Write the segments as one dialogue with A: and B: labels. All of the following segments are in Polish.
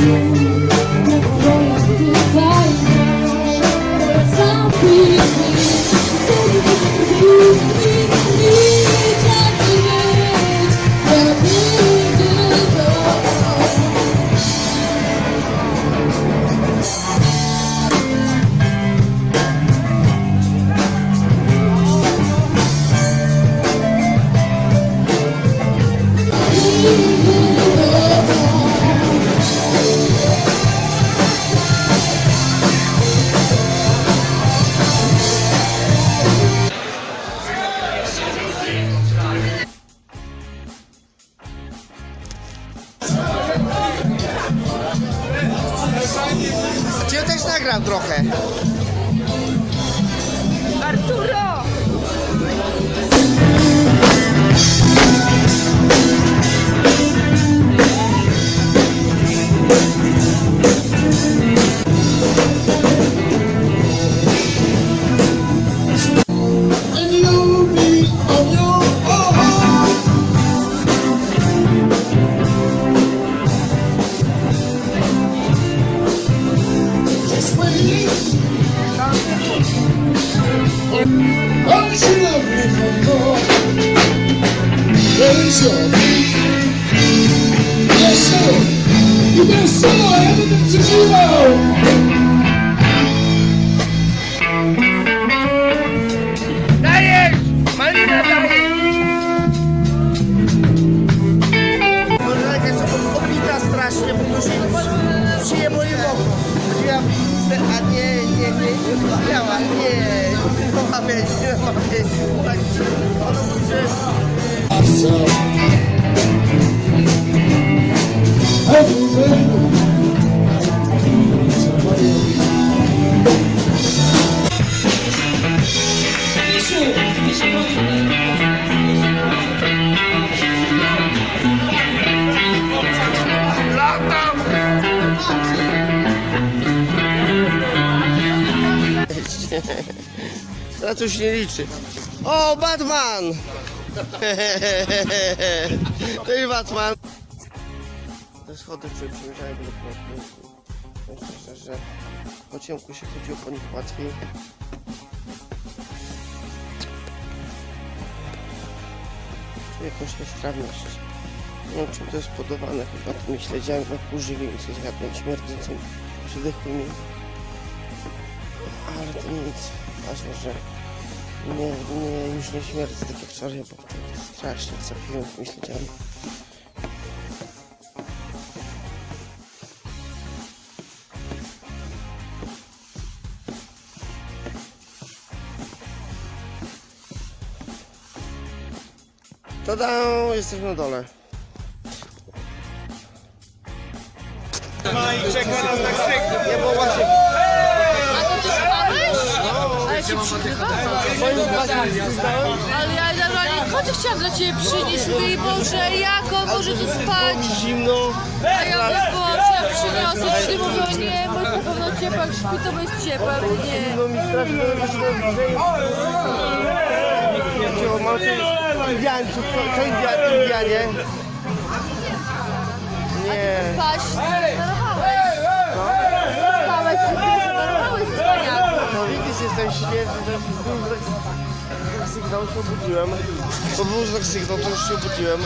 A: Thank you. Sell everything to you
B: na to się nie liczy. O, Batman! Cześć, Batman! Te schody, które przemierzają wielokrotnie. Myślę, że po ciemku się chodziło po nich łatwiej. Czuję jakąś niestrawność. Nie wiem, czym to jest podawane. Chyba tymi śledziami na kurzy, więc jest zgadnąć śmierdzącą przydechłymi. Ale to nic. Ważne, że nie, nie, już nie śmierdzę tak jak wczoraj, bo strasznie zapiłem tymi śledziami. Tada! Jesteśmy na dole. Nie, bo właśnie
C: Ale cię przykrywam. Ale ja normalnie koty chciałam dla ciebie przynieść. Mówię, Boże, jak on może tu spać?
B: zimno.
C: A ja mówię, Boże, ja przyniosę. Ty mówią, nie, bo jest na pewno ciepła, śpi, to jest ciepła. Nie.
B: No mi strasznie że jest... Macie Indiańców, co India, Indianie? Nie.
C: Spałeś, zdenerwowałeś cwaniaku.
B: No widzisz, jestem świeży, że był znak sygnał, się obudziłem. Bo był znak sygnał, to już się obudziłem. I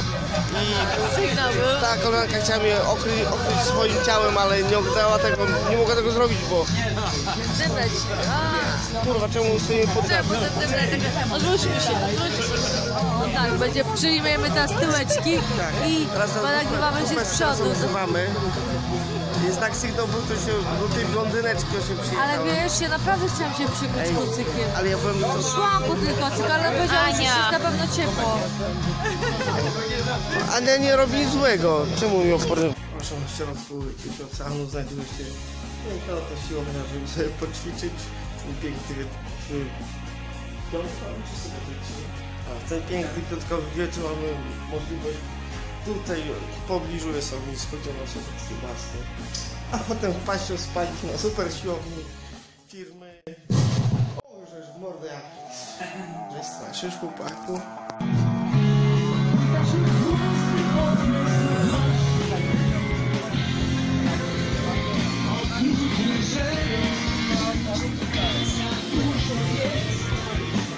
C: Sygnał był.
B: ta koleżanka chciała mnie okryć, okryć swoim ciałem, ale nie oddała tego, nie mogła tego zrobić, bo.
C: A.
B: kurwa, czemu sobie
C: ten ten tak, odwróćmy się, odwróćmy się. O tak, będzie, przyjmujemy teraz tyłeczki i nagrywamy się z przodu.
B: Używamy. Jest tak sygnał, bo to się, do tej blondyneczki to się
C: Ale wiesz, ja naprawdę chciałam się przykryć
B: Ej,
C: kucykiem.
B: Ale ja byłem to
C: Szłam po tylko kucyk, ale powiedziałam, że jest na pewno ciepło.
B: Ale nie robi nic złego. Czemu mi opory? Proszę, w środku jakiegoś oceanu znajduje się piękna oto siłownia, żeby sobie poćwiczyć. Ten piękny wie- piątkowy czy soboteczny? A w ten piękny piątkowy wieczór mamy możliwość tutaj w pobliżu jest ognisko, gdzie taki basen. A potem wpaść się spalić na super siłowni firmy. O, żeż w mordę jak. Żeś straszysz chłopaku.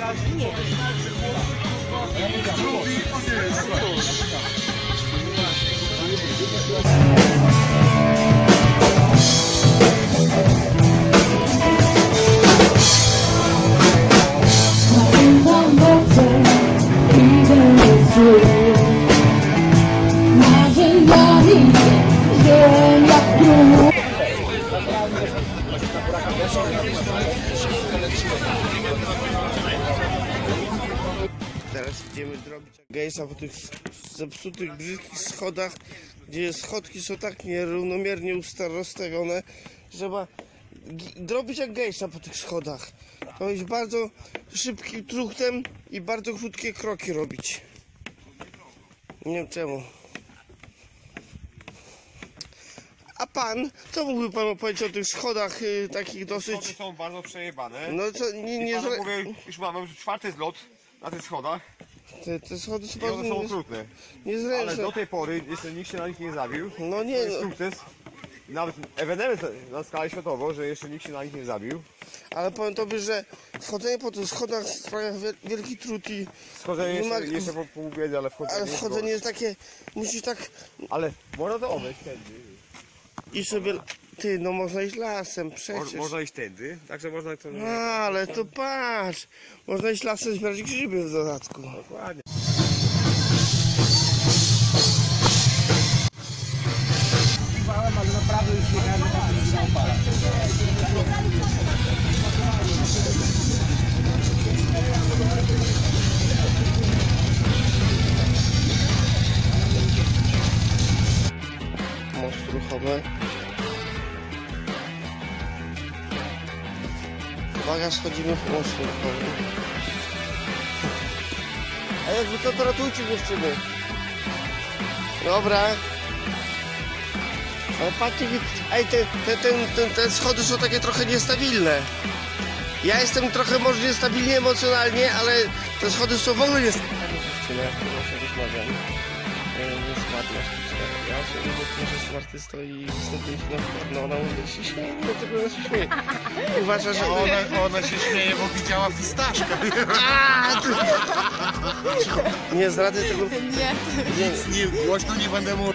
B: Teraz idziemy zrobić gejsa po tych zepsutych, brzydkich schodach, gdzie schodki są tak nierównomiernie rozstawione, że ma gi- robić jak gejsza po tych schodach. To jest bardzo szybkim truchtem i bardzo krótkie kroki robić. Nie wiem czemu. A pan, co mógłby pan opowiedzieć o tych schodach y, takich
D: Schody
B: dosyć...
D: są bardzo przejebane.
B: No co, nie,
D: nie,
B: nie,
D: panu
B: zre...
D: mówię, już mamy już czwarty zlot na tych schodach
B: te, te schody są
D: i one
B: bardzo
D: są
B: nie,
D: okrutne. Ale
B: niezręczne.
D: do tej pory jeszcze nikt się na nich nie zabił.
B: No
D: To
B: nie,
D: jest
B: no,
D: sukces. Nawet ewenement na skalę światową, że jeszcze nikt się na nich nie zabił.
B: ale powiem tobie, że wchodzenie po tych schodach sprawia wiel- wielki trud i...
D: Schodzenie jeszcze,
B: Wymaga-
D: jeszcze po pół biedy, ale wchodzenie
B: Ale
D: jest
B: wchodzenie jest takie... Musisz tak.
D: Ale można to obejść
B: i sobie... Ty, no można iść lasem,
D: Mo-
B: przecież.
D: Można iść tędy, także można to...
B: A, ale to patrz! Można iść lasem zbierać grzyby w dodatku.
D: Dokładnie.
B: Most ruchomy. Uwaga, schodzimy moście ruchomym. A jakby to, to ratujcie dziewczyny. Dobra. Ale patrzcie, ej, te, te, ten, ten, te schody są takie trochę niestabilne. Ja jestem trochę może niestabilnie emocjonalnie, ale te schody są w ogóle niestabilne. Dziewczyna, jak to się E, Nie spadła Ja sobie mówię, że jestem artystą i na przykład, no ona się śmieje, dlaczego ona się śmieje? Uważa, że...
E: Ona, ona się śmieje, bo widziała fistaszkę.
B: A, ty- Nie zdradzę tego...
C: Nie.
B: Nie,
E: Nie, głośno nie będę mówił.